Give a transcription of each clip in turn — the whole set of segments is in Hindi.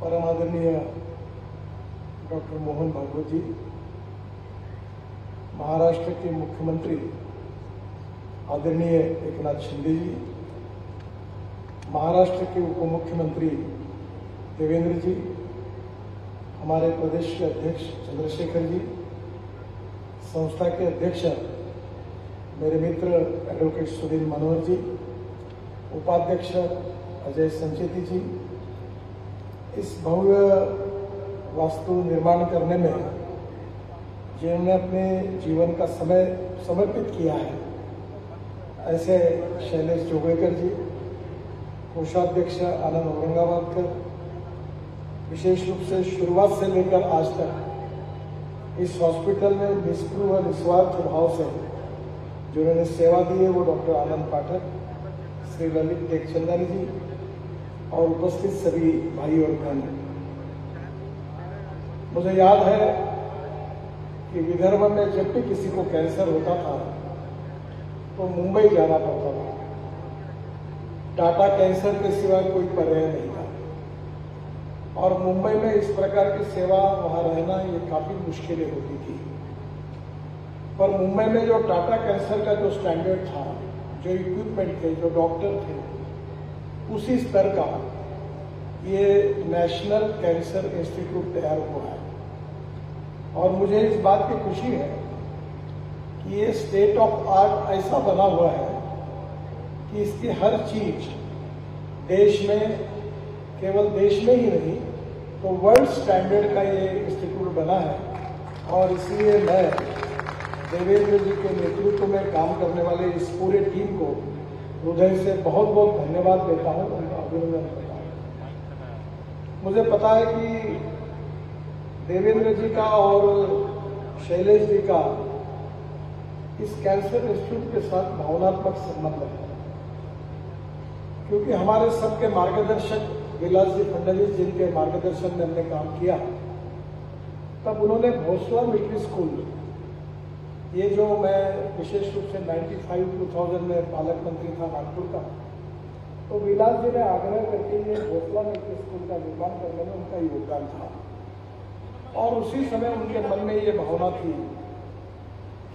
परम आदरणीय डॉक्टर मोहन भागवत जी महाराष्ट्र के मुख्यमंत्री आदरणीय एकनाथ शिंदे जी महाराष्ट्र के उप मुख्यमंत्री देवेंद्र जी हमारे प्रदेश के अध्यक्ष चंद्रशेखर जी संस्था के अध्यक्ष मेरे मित्र एडवोकेट सुधीर मनोहर जी उपाध्यक्ष अजय संचेती जी इस भव्य वास्तु निर्माण करने में जिन्होंने अपने जीवन का समय समर्पित किया है, ऐसे शैलेश जोगेकर जी, कोषाध्यक्ष आनंद औरंगाबादकर, विशेष रूप से शुरुआत से लेकर आज तक इस हॉस्पिटल में निष्प्रू व निस्वार्थ भाव से जिन्होंने सेवा दी है वो डॉक्टर आनंद पाठक, श्री ललित टेकचंदानी जी और उपस्थित सभी भाई और बहन। मुझे याद है कि विदर्भ में जब भी किसी को कैंसर होता था तो मुंबई जाना पड़ता था। टाटा कैंसर के सिवा कोई पर्याय नहीं था। और मुंबई में इस प्रकार की सेवा वहाँ रहना ये काफ़ी मुश्किलें होती थी। पर मुंबई में जो टाटा कैंसर का जो स्टैंडर्ड था, जो इक्विपमेंट थे, जो डॉक्टर थे उसी स्तर का ये नेशनल कैंसर इंस्टीट्यूट तैयार हुआ है। और मुझे इस बात की खुशी है कि ये स्टेट ऑफ़ आर्ट ऐसा बना हुआ है कि इसकी हर चीज़ देश में, केवल देश में ही नहीं तो वर्ल्ड स्टैंडर्ड का ये इंस्टीट्यूट बना है। और इसलिए मैं देवेंद्र जी के नेतृत्व में काम करने वाले इस पूरे टीम को हृदय से बहुत बहुत धन्यवाद देता हूँ, उनका अभिनंदन करता हूँ। मुझे पता है कि देवेंद्र जी का और शैलेश जी का इस कैंसर इंस्टीट्यूट के साथ भावनात्मक संबंध है। क्योंकि हमारे सबके मार्गदर्शक विलास जी फडणवीस जिनके मार्गदर्शन में हमने काम किया। तब उन्होंने भोसला मिलिट्री स्कूल ये जो मैं विशेष रूप से 95 2000 में पालक मंत्री था नागपुर का तो विलास जी ने आग्रह करके ये भोसला मिलिट्री स्कूल का निर्माण करने में उनका योगदान था। और उसी समय उनके मन में ये भावना थी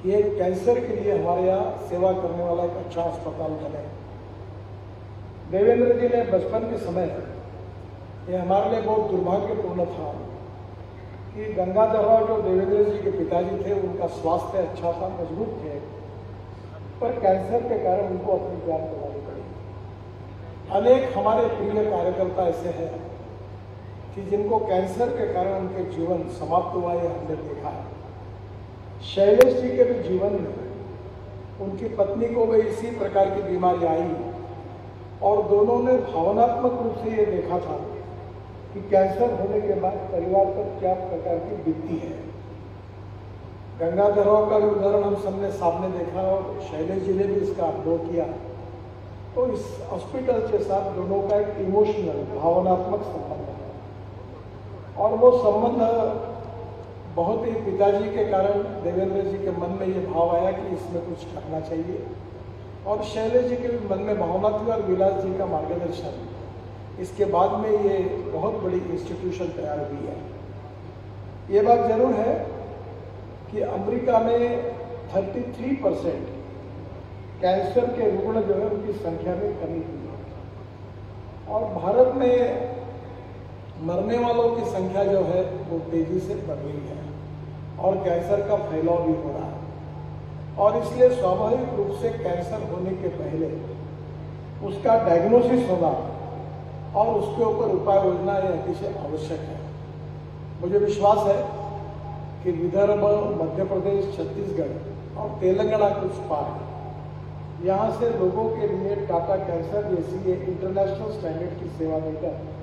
कि एक कैंसर के लिए हमारे यहाँ सेवा करने वाला एक अच्छा अस्पताल बने। देवेंद्र जी ने बचपन के समय ये हमारे लिए बहुत दुर्भाग्यपूर्ण था। कि गंगाधर राव जो देवेंद्र जी के पिताजी थे, उनका स्वास्थ्य अच्छा था, मज़बूत थे, पर कैंसर के कारण उनको अपनी जान गंवानी पड़ी। अनेक हमारे प्रिय कार्यकर्ता ऐसे हैं कि जिनको कैंसर के कारण उनके जीवन समाप्त हुआ, ये हमने देखा है। शैलेश जी के भी जीवन में उनकी पत्नी को भी इसी प्रकार की बीमारी आई और दोनों ने भावनात्मक रूप से ये देखा था कि कैंसर होने के बाद परिवार पर क्या प्रकार की बीतती है। गंगाधरराव का भी उदाहरण हम सबने सामने देखा और शैलेश जी ने भी इसका अनुभव किया तो इस हॉस्पिटल के साथ दोनों का एक इमोशनल भावनात्मक संबंध है। और वो संबंध बहुत ही पिताजी के कारण, देवेंद्र जी के मन में ये भाव आया कि इसमें कुछ करना चाहिए। और शैलेश जी के भी मन में भावना थी और विलास जी का मार्गदर्शन। इसके बाद में ये बहुत बड़ी इंस्टीट्यूशन तैयार हुई है। ये बात ज़रूर है कि अमेरिका में 33 परसेंट कैंसर के रुग्ण जो है उनकी संख्या में कमी हुई है। और भारत में मरने वालों की संख्या जो है वो तेज़ी से बढ़ रही है और कैंसर का फैलाव भी हो रहा है। और इसलिए स्वाभाविक रूप से कैंसर होने के पहले उसका डायग्नोसिस होना और उसके ऊपर उपाय योजना ये अतिशय आवश्यक है। मुझे विश्वास है कि विदर्भ, मध्य प्रदेश, छत्तीसगढ़ और तेलंगाना कुछ पार यहाँ से लोगों के लिए टाटा कैंसर जैसी ये इंटरनेशनल स्टैंडर्ड की सेवा देकर